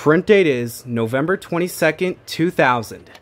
Print date is November 22nd, 2000.